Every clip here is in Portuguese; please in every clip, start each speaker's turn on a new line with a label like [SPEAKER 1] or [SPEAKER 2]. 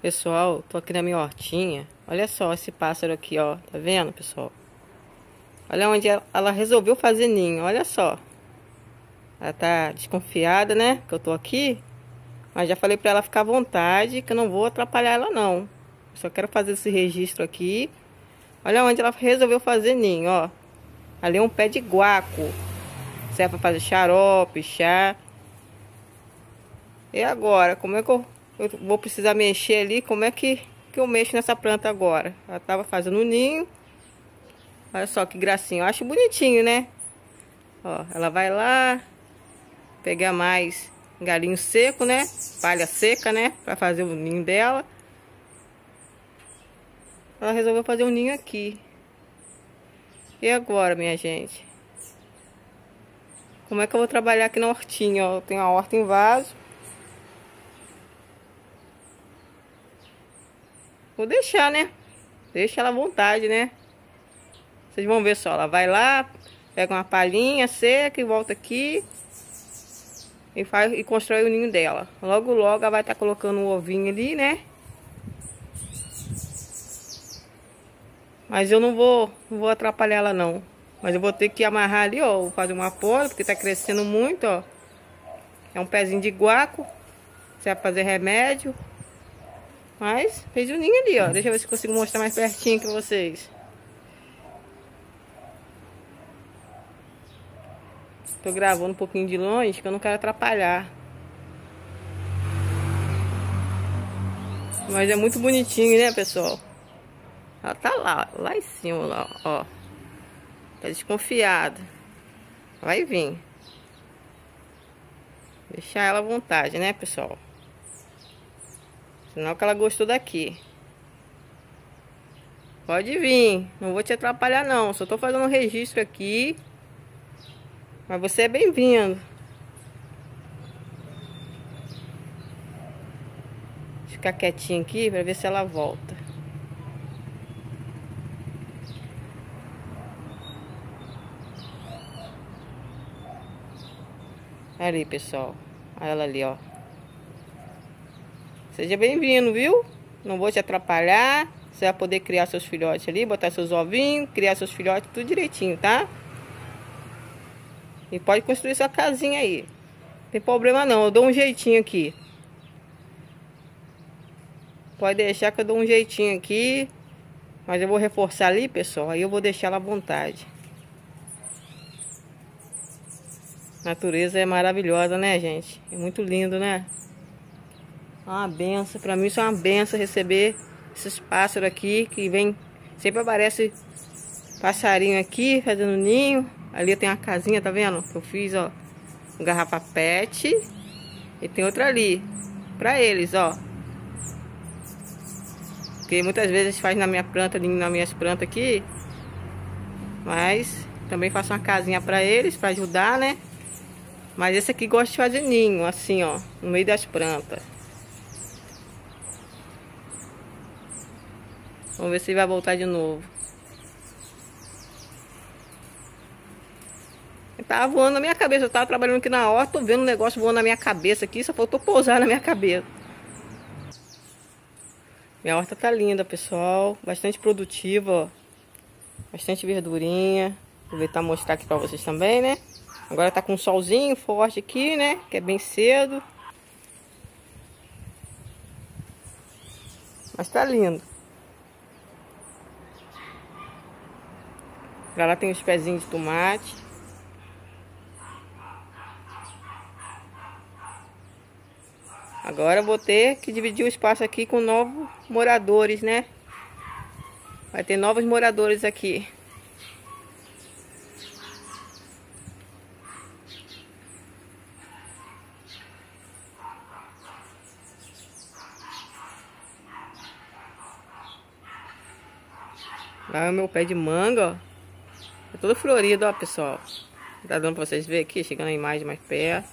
[SPEAKER 1] Pessoal, tô aqui na minha hortinha. Olha só esse pássaro aqui, ó. Tá vendo, pessoal? Olha onde ela resolveu fazer ninho. Olha só. Ela tá desconfiada, né? Que eu tô aqui. Mas já falei pra ela ficar à vontade, que eu não vou atrapalhar ela, não. Só quero fazer esse registro aqui. Olha onde ela resolveu fazer ninho, ó. Ali é um pé de guaco. Serve pra fazer xarope, chá. E agora, como é que eu eu vou precisar mexer ali, como é que, que eu mexo nessa planta agora? Ela tava fazendo um ninho. Olha só que gracinha, eu acho bonitinho, né? Ó, ela vai lá, pegar mais galinho seco, né? Palha seca, né? Pra fazer o ninho dela. Ela resolveu fazer um ninho aqui. E agora, minha gente? Como é que eu vou trabalhar aqui na hortinha, ó? Eu tenho a horta em vaso. Vou deixar, né? Deixa ela à vontade, né? Vocês vão ver só. Ela vai lá, pega uma palhinha seca e volta aqui. E, faz, e constrói o ninho dela. Logo, logo ela vai estar tá colocando um ovinho ali, né? Mas eu não vou, não vou atrapalhar ela não. Mas eu vou ter que amarrar ali, ó. Vou fazer uma folha, porque tá crescendo muito, ó. É um pezinho de guaco. Você vai fazer remédio. Mas fez o um ninho ali, ó. Deixa eu ver se consigo mostrar mais pertinho pra vocês. Tô gravando um pouquinho de longe, que eu não quero atrapalhar. Mas é muito bonitinho, né, pessoal? Ela tá lá, lá em cima, lá, ó. Tá desconfiada. Vai vir. Deixar ela à vontade, né, pessoal? Sinal que ela gostou daqui. Pode vir. Não vou te atrapalhar não. Só tô fazendo um registro aqui. Mas você é bem-vindo. Ficar quietinho aqui para ver se ela volta. Ali, pessoal. Olha ela ali, ó. Seja bem-vindo, viu? Não vou te atrapalhar. Você vai poder criar seus filhotes ali, botar seus ovinhos, criar seus filhotes, tudo direitinho, tá? E pode construir sua casinha aí. Não tem problema não, eu dou um jeitinho aqui. Pode deixar que eu dou um jeitinho aqui. Mas eu vou reforçar ali, pessoal. Aí eu vou deixar ela à vontade. A natureza é maravilhosa, né, gente? É muito lindo, né? Uma benção. Pra mim isso é uma benção receber esses pássaros aqui que vem. Sempre aparece passarinho aqui fazendo ninho. Ali tem uma casinha, tá vendo? Que eu fiz, ó. Um garrafa pet. E tem outra ali. Pra eles, ó. Porque muitas vezes faz na minha planta, nas minhas plantas aqui. Mas também faço uma casinha pra eles, pra ajudar, né? Mas esse aqui gosta de fazer ninho, assim, ó. No meio das plantas. Vamos ver se vai voltar de novo. Ele tava voando na minha cabeça. Eu tava trabalhando aqui na horta, tô vendo um negócio voando na minha cabeça aqui. Só faltou pousar na minha cabeça. Minha horta tá linda, pessoal. Bastante produtiva, ó. Bastante verdurinha. Aproveitar mostrar aqui pra vocês também, né? Agora tá com um solzinho forte aqui, né? Que é bem cedo. Mas tá lindo. Pra lá tem os pezinhos de tomate. Agora vou ter que dividir o espaço aqui com novos moradores, né? Vai ter novos moradores aqui. Lá é o meu pé de manga, ó. É todo florido, ó, pessoal. Tá dando pra vocês verem aqui, chegando a imagem mais perto.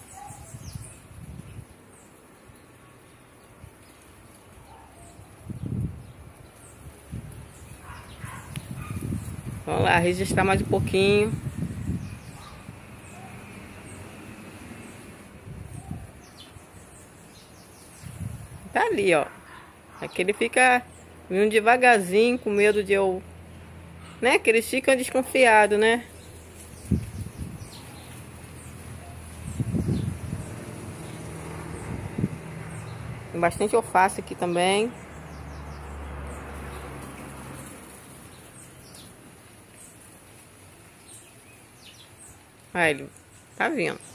[SPEAKER 1] Vamos lá, registrar mais um pouquinho. Tá ali, ó. Aqui ele fica vindo devagarzinho, com medo de eu... Né? Que eles ficam desconfiados, né? Tem bastante alface aqui também. Olha ele, tá vindo.